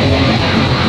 Música